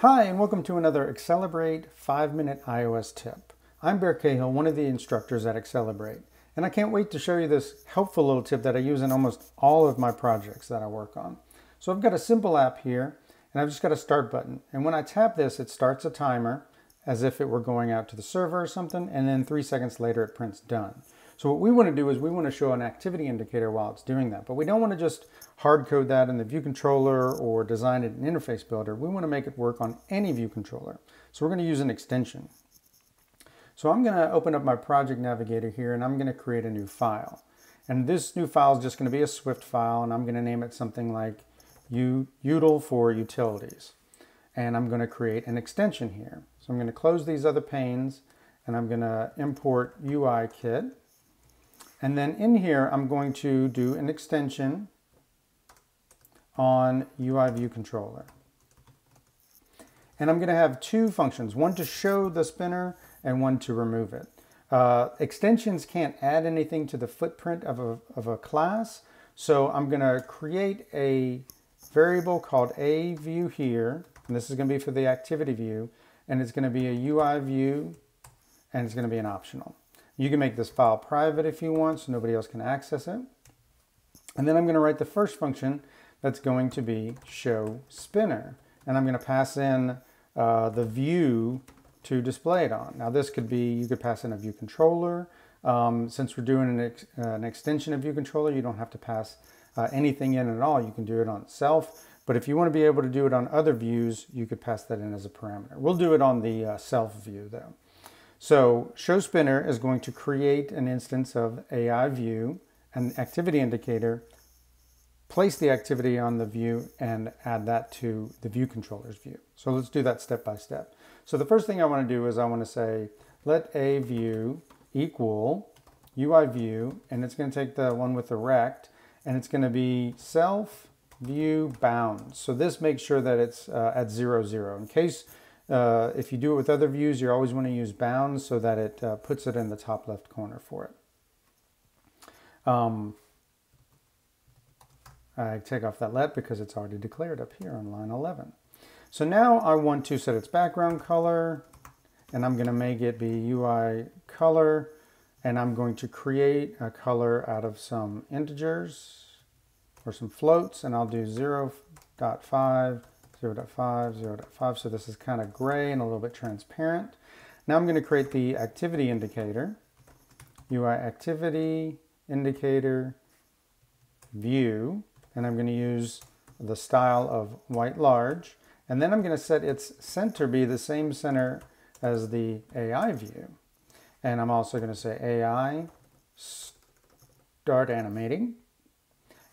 Hi, and welcome to another Accelebrate 5-Minute iOS tip. I'm Bear Cahill, one of the instructors at Accelebrate, and I can't wait to show you this helpful little tip that I use in almost all of my projects that I work on. So I've got a simple app here, and I've just got a start button. And when I tap this, it starts a timer as if it were going out to the server or something, and then three seconds later it prints done. So what we want to do is we want to show an activity indicator while it's doing that. But we don't want to just hard code that in the view controller or design it in interface builder. We want to make it work on any view controller. So we're going to use an extension. So I'm going to open up my project navigator here and I'm going to create a new file. And this new file is just going to be a Swift file and I'm going to name it something like util for utilities. And I'm going to create an extension here. So I'm going to close these other panes and I'm going to import UIKit. And then in here, I'm going to do an extension on UI View Controller. And I'm going to have two functions, one to show the spinner and one to remove it. Uh, extensions can't add anything to the footprint of a, of a class, so I'm going to create a variable called a view here, and this is going to be for the activity view, and it's going to be a UI view, and it's going to be an optional. You can make this file private if you want so nobody else can access it. And then I'm going to write the first function that's going to be show spinner. And I'm going to pass in uh, the view to display it on. Now this could be, you could pass in a view controller. Um, since we're doing an, ex uh, an, extension of view controller, you don't have to pass uh, anything in at all. You can do it on itself. But if you want to be able to do it on other views, you could pass that in as a parameter. We'll do it on the uh, self view though. So show spinner is going to create an instance of AI view, an activity indicator, place the activity on the view and add that to the view controller's view. So let's do that step by step. So the first thing I want to do is I want to say let a view equal UI view and it's going to take the one with the rect and it's going to be self view bounds. So this makes sure that it's uh, at zero zero in case uh, if you do it with other views, you always want to use bounds so that it uh, puts it in the top left corner for it. Um, I take off that let because it's already declared up here on line 11. So now I want to set its background color and I'm going to make it be UI color and I'm going to create a color out of some integers or some floats and I'll do 0 0.5 0.5, 0.5. So this is kind of gray and a little bit transparent. Now I'm going to create the activity indicator, UI activity indicator view, and I'm going to use the style of white large. And then I'm going to set its center be the same center as the AI view. And I'm also going to say AI start animating.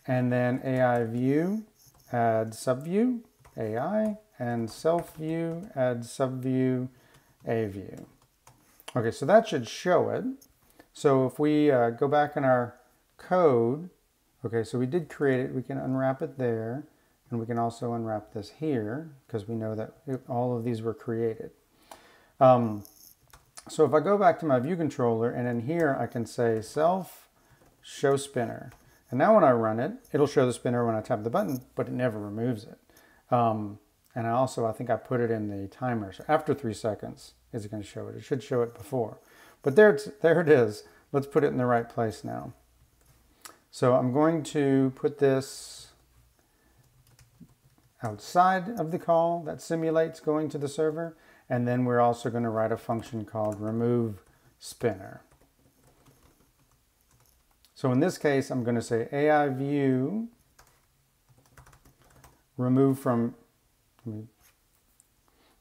And then AI view add subview. AI, and self view, add subview, a view. Okay, so that should show it. So if we uh, go back in our code, okay, so we did create it, we can unwrap it there, and we can also unwrap this here, because we know that it, all of these were created. Um, so if I go back to my view controller, and in here I can say self show spinner. And now when I run it, it'll show the spinner when I tap the button, but it never removes it. Um, and I also, I think I put it in the timer. So after three seconds, is it going to show it? It should show it before. But there, it's, there it is. Let's put it in the right place now. So I'm going to put this outside of the call that simulates going to the server. And then we're also going to write a function called remove spinner. So in this case, I'm going to say AI view remove from, let me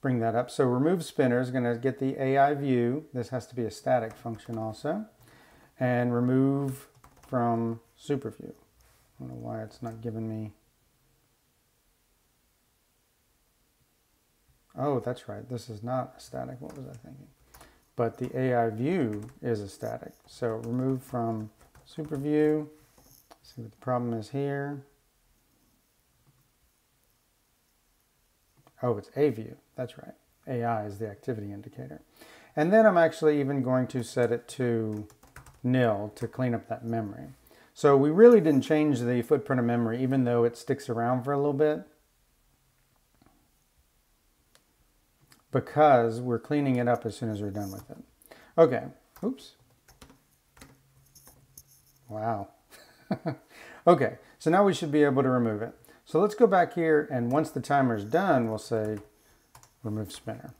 bring that up. So remove spinner is going to get the AI view. This has to be a static function also. And remove from super view. I don't know why it's not giving me. Oh, that's right. This is not a static. What was I thinking? But the AI view is a static. So remove from super view. See what the problem is here. Oh, it's a view. That's right. AI is the activity indicator. And then I'm actually even going to set it to nil to clean up that memory. So we really didn't change the footprint of memory, even though it sticks around for a little bit. because we're cleaning it up as soon as we're done with it. Okay, oops. Wow. okay, so now we should be able to remove it. So let's go back here and once the timer is done, we'll say remove spinner.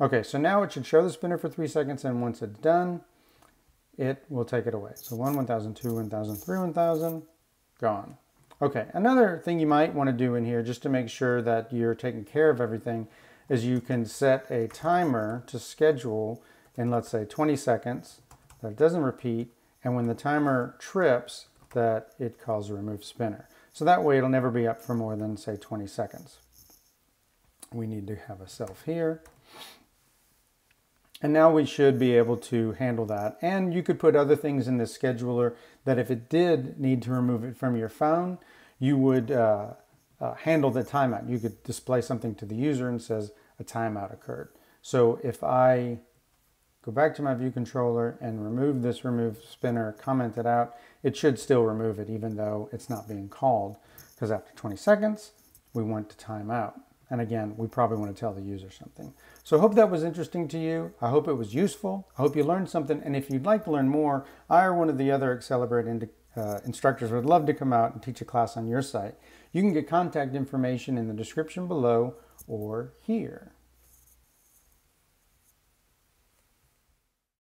Okay, so now it should show the spinner for three seconds and once it's done, it will take it away. So 1, 1000, 2, 1000, 3, 1000, gone. Okay, another thing you might want to do in here just to make sure that you're taking care of everything is you can set a timer to schedule in let's say 20 seconds that it doesn't repeat and when the timer trips that it calls a remove spinner. So that way it'll never be up for more than say 20 seconds. We need to have a self here. And now we should be able to handle that. And you could put other things in the scheduler that if it did need to remove it from your phone, you would uh, uh, handle the timeout. You could display something to the user and says a timeout occurred. So if I go back to my view controller and remove this remove spinner, comment it out, it should still remove it even though it's not being called because after 20 seconds, we want to time out. And again, we probably want to tell the user something. So I hope that was interesting to you. I hope it was useful. I hope you learned something. And if you'd like to learn more, I or one of the other Accelebrate uh, instructors would love to come out and teach a class on your site. You can get contact information in the description below or here.